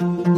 啊